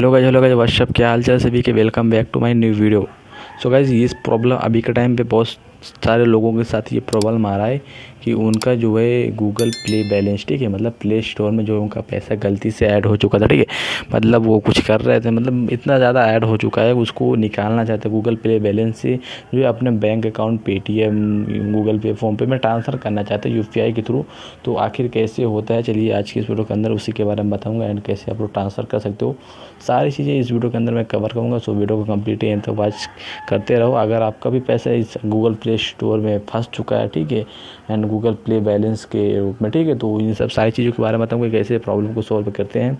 Hello guys hello guys what's up क्या हाल चाल सभी के? Welcome back to my new video so guys ये प्रॉब्लम अभी के टाइम पे बहुत सारे लोगों के साथ ये प्रॉब्लम आ रहा है कि उनका जो है गूगल प्ले बैलेंस ठीक है? मतलब प्ले स्टोर में जो उनका पैसा गलती से ऐड हो चुका था, ठीक है? मतलब वो कुछ कर रहे थे मतलब इतना ज़्यादा ऐड हो चुका है, उसको निकालना चाहते गूगल प्ले बैलेंस से। जो है अपने bank account Paytm Google Pay PhonePe में ट्रांसफ़र करना चाहते हैं UPI के थ्रू तो आखिर कैसे होता है? चलिए आज की इस वीडियो के अंदर उसी के बारे में बताऊँगा एंड कैसे आप लोग ट्रांसफ़र कर सकते हो। सारी चीज़ें इस वीडियो के अंदर मैं कवर करूँगा सो वीडियो को कंप्लीट एंड तक वॉच करते रहो। अगर आपका भी पैसा इस गूगल प्ले स्टोर में फंस चुका है, ठीक है? एंड गूगल प्ले बैलेंस के रूप में, ठीक है? तो इन सब सारी चीज़ों के बारे में बताऊँगा कैसे प्रॉब्लम को सॉल्व करते हैं।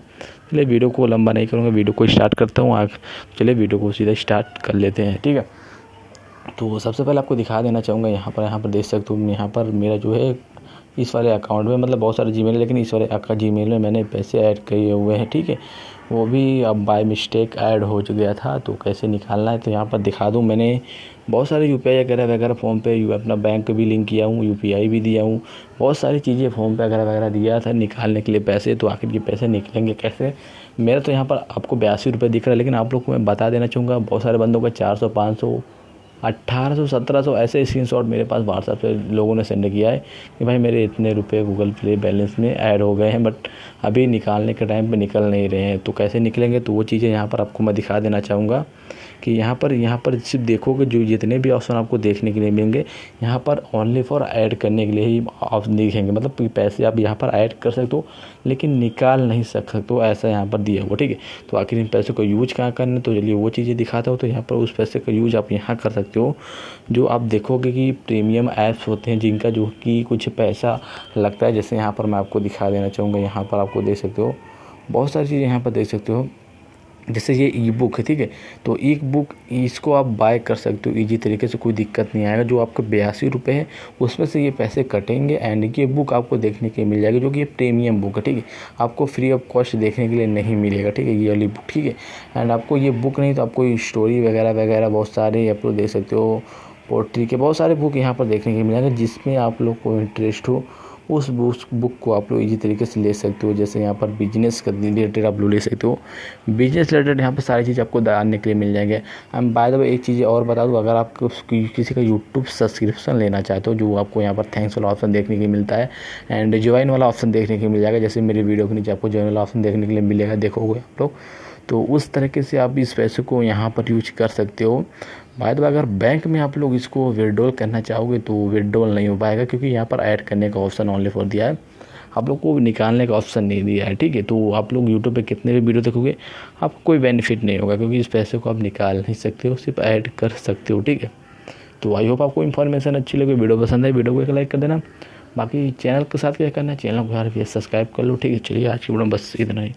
चलिए वीडियो को लंबा नहीं करूँगा वीडियो को स्टार्ट करता हूँ आग। चलिए वीडियो को सीधा स्टार्ट कर लेते हैं, ठीक है? तो सबसे पहले आपको दिखा देना चाहूँगा, यहाँ पर यहाँ पर देख सकते हो, यहाँ पर मेरा जो है इस वाले अकाउंट में मतलब बहुत सारे जी है, लेकिन इस वाले जी में मैंने पैसे ऐड किए हुए हैं, ठीक है? वो भी अब बाय मिस्टेक ऐड हो गया था तो कैसे निकालना है तो यहाँ पर दिखा दूँ मैंने। बहुत सारे यू पी वगैरह वगैरह फ़ोन पे अपना बैंक भी लिंक किया हूँ यू भी दिया हूँ। बहुत सारी चीज़ें फ़ोन पे वगैरह वगैरह दिया था, निकालने के लिए पैसे तो आखिर ये पैसे निकलेंगे कैसे? मेरा तो यहाँ पर आपको बयासी रुपये दिख रहा है, लेकिन आप लोग को मैं बता देना चाहूँगा, बहुत सारे बंदों का चार सौ, पाँच सौ अट्ठारह सौ ऐसे स्क्रीन मेरे पास व्हाट्सएप पे लोगों ने सेंड किया है कि भाई मेरे इतने रुपए गूगल प्ले बैलेंस में ऐड हो गए हैं बट अभी निकालने के टाइम पे निकल नहीं रहे हैं। तो कैसे निकलेंगे? तो वो चीज़ें यहाँ पर आपको मैं दिखा देना चाहूँगा कि यहाँ पर यहाँ पर सिर्फ़ देखोगे जो जितने भी ऑप्शन आपको देखने के लिए मिलेंगे, यहाँ पर ओनली फॉर ऐड करने के लिए ही ऑप्शन दिखेंगे। मतलब कि पैसे आप यहाँ पर ऐड कर सकते हो, लेकिन निकाल नहीं सक सकते हो, ऐसा यहाँ पर दिया हुआ, ठीक है? तो आखिर इन पैसों को यूज़ कहाँ करना तो चलिए वो चीज़ें दिखाता हो। तो यहाँ पर उस पैसे का यूज़ आप यहाँ कर सकते हो, जो आप देखोगे कि प्रीमियम ऐप्स होते हैं, जिनका जो कि कुछ पैसा लगता है, जैसे यहाँ पर मैं आपको दिखा देना चाहूँगा, यहाँ पर आपको देख सकते हो, बहुत सारी चीज़ें यहाँ पर देख सकते हो। जैसे ये ई बुक है, ठीक है? तो ई बुक इसको आप बाय कर सकते हो ईजी तरीके से, कोई दिक्कत नहीं आएगा। जो आपके बयासी रुपये है, उसमें से ये पैसे कटेंगे एंड ये बुक आपको देखने के लिए मिल जाएगी, जो कि ये प्रीमियम बुक है, ठीक है? आपको फ्री ऑफ़ कॉस्ट देखने के लिए नहीं मिलेगा, ठीक है? ये वाली बुक ठीक है? एंड आपको ये बुक नहीं तो आपको स्टोरी वगैरह वगैरह बहुत सारे आप लोग देख सकते हो पोट्री के बहुत सारे बुक यहाँ पर देखने के मिलेंगे, जिसमें आप लोग को इंटरेस्ट हो। उस बुक को आप लोग इजी तरीके से ले सकते हो। जैसे यहाँ पर बिज़नेस का रिलेटेड आप लोग ले सकते हो। बिज़नेस रिलेटेड यहाँ पर सारी चीज़ आपको जानने के लिए मिल जाएँगे। हम बाय द वे एक चीज़ और बता दूँ, अगर आप किसी का यूट्यूब सब्सक्रिप्शन लेना चाहते हो, जो आपको यहाँ पर थैंक्स वाला ऑप्शन देखने के लिए मिलता है एंड ज्वाइन वाला ऑप्शन देखने के लिए मिल जाएगा। जैसे मेरे वीडियो के नीचे आपको ज्वाइन वाला ऑप्शन देखने के लिए मिलेगा, देखोगे आप लोग। तो उस तरीके से आप इस पैसे को यहाँ पर यूज़ कर सकते हो। बाय द अगर बैंक में आप लोग इसको विड्रॉल करना चाहोगे तो विड्रॉल नहीं हो पाएगा क्योंकि यहाँ पर ऐड करने का ऑप्शन ऑनली फॉर दिया है। आप लोग को निकालने का ऑप्शन नहीं दिया है, ठीक है? तो आप लोग यूट्यूब पे कितने भी वीडियो देखोगे, आपको कोई बेनिफिट नहीं होगा क्योंकि इस पैसे को आप निकाल नहीं सकते हो, सिर्फ़ ऐड कर सकते हो, ठीक है? तो आई होप आपको इन्फॉर्मेशन अच्छी लगे, वीडियो पसंद है वीडियो को एक लाइक कर देना। बाकी चैनल के साथ क्या करना है चैनल को यार सब्सक्राइब कर लो, ठीक है? चलिए आज की वीडियो बस इतना ही।